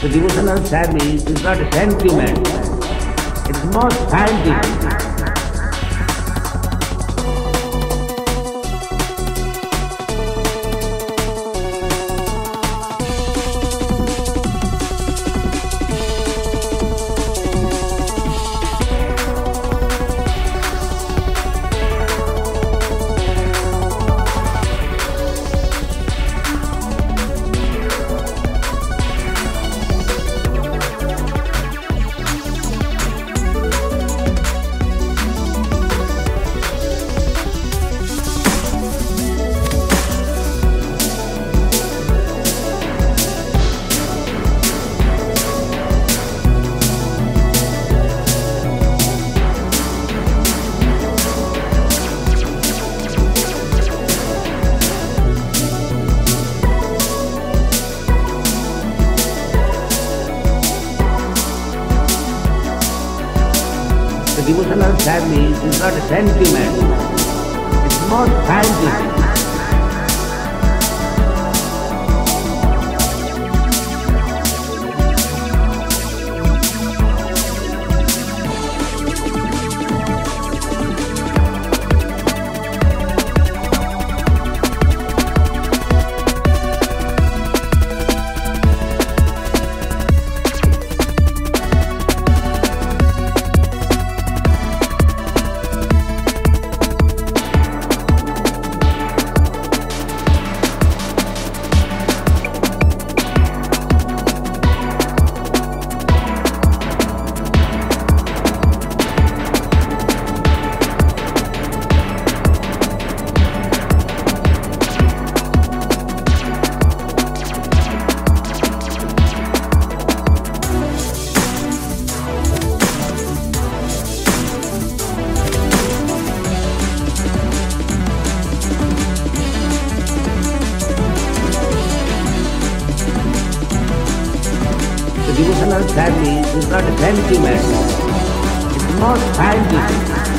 The devotional service is not a sentiment. It's more scientific. Devotional service is not a sentiment. It's more scientific. Devotional service is not a sentiment. It's more scientific.